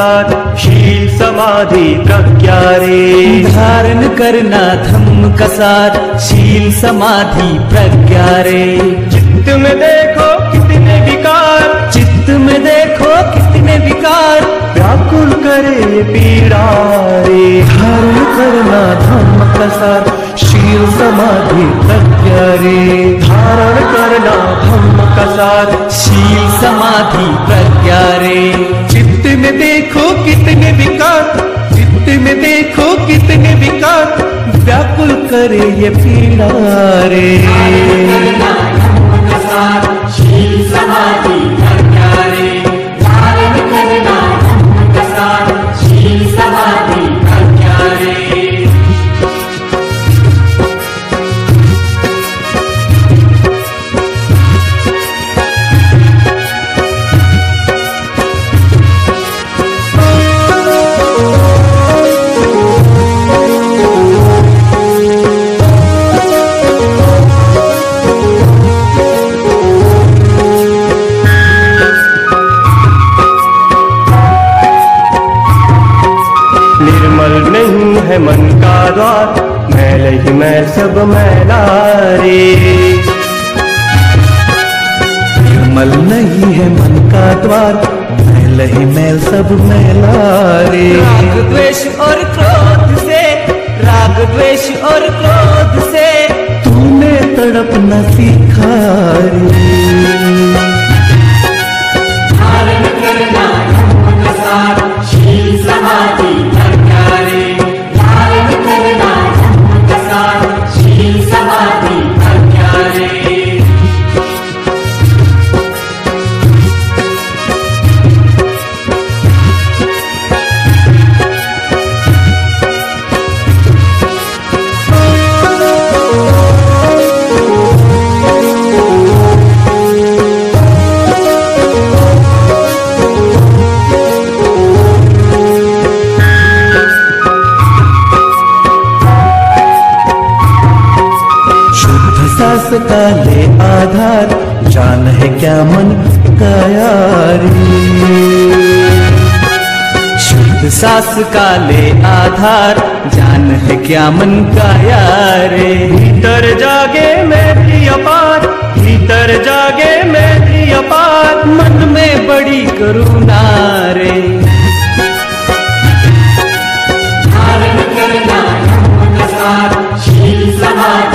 साथ शील समाधि प्रज्ञा रे। धारण करना धम्म का साथ शील समाधि प्रज्ञा रे। चित्त में देखो कितने विकार। चित्त में देखो कितने विकार। व्याकुल करे पीड़ा रे। धारण करना धम्म का साथ शील समाधि प्रज्ञा रे। धारण करना धम्म का साथ शील समाधि प्रज्ञा रे। में देखो कितने विकार चित्त में देखो कितने विकार। व्याकुल करे ये पीड़ा रे। है मन का द्वार मैल ही मैं सब मैला रे निर्मल नहीं है मन का द्वार मैल ही मैल सब मैला रे राग द्वेष और क्रोध से राग द्वेष और क्रोध से। तूने तड़पना सीखा रे का ले आधार। जान है क्या मन का यारी? शुद्ध सास का ले आधार। जान है क्या मन का यारे? भीतर जागे मैत्री अपार। भीतर जागे मैत्री अपार। मन में बड़ी करुणा रे। धारण करना शील समाधि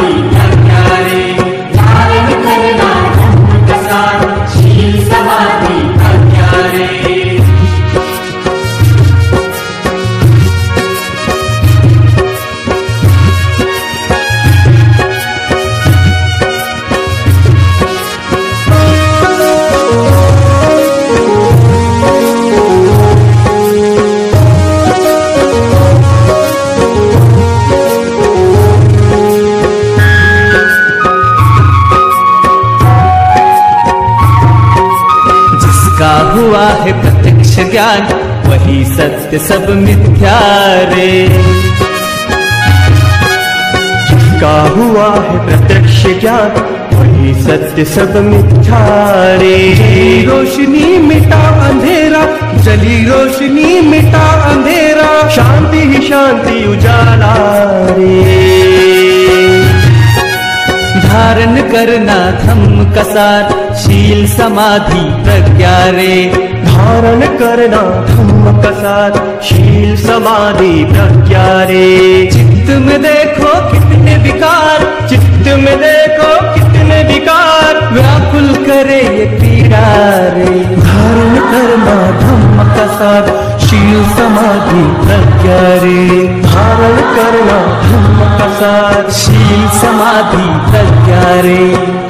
हुआ है प्रत्यक्ष ज्ञान, वही सत्य सब मिथ्या रे। का हुआ है प्रत्यक्ष ज्ञान, वही सत्य सब मिथ्या रे। रोशनी मिटा अंधेरा, जली रोशनी मिटा करना थम कसार शील समाधि प्रज्ञा रे। धारण करना थम कसार शील समाधि प्रज्ञा रे। चित्त में देखो कितने विकार, चित्त में देखो कितने विकार, व्याकुल करे ये पीड़ा रे। करना धम्म का साथ शील समाधि प्रज्ञा रे। धारण करना धम्म का साथ शील समाधि प्रज्ञा रे।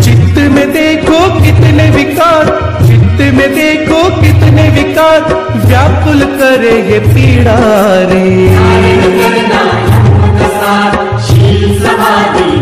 चित्त में देखो कितने विकार, चित्त में देखो कितने विकार, व्याकुल करे ये पीड़ा रे। शील समाधि